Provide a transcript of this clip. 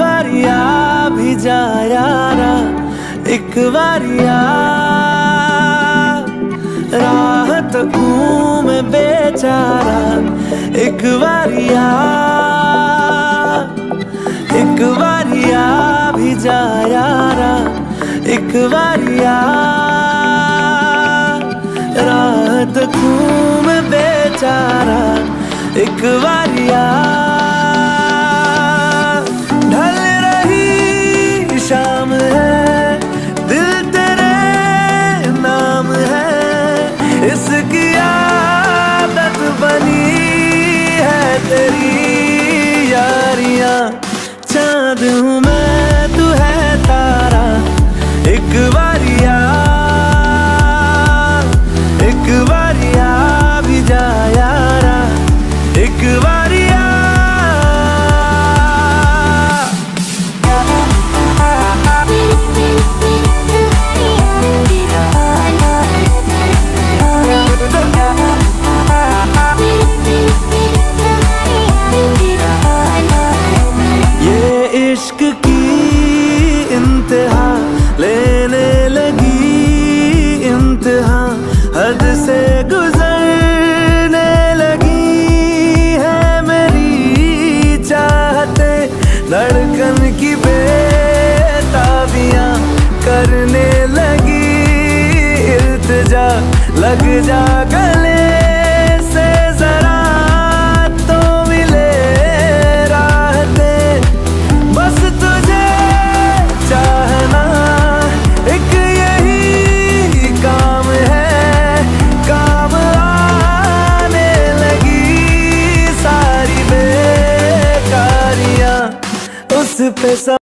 बारिया भी जा यारा एक बारिया राहत में बेचारा, एक बारिया एक बारिया भी जा यारा एक बारिया राहत में बेचारा, एक बारिया आदत बनी है तेरी यारियाँ। चाँद हूँ इश्क की इंतहा लेने लगी इंतहा हद से गुजरने लगी है मेरी चाहते धड़कन की बेताबियाँ करने लगी इल्तजा लग जा गले पे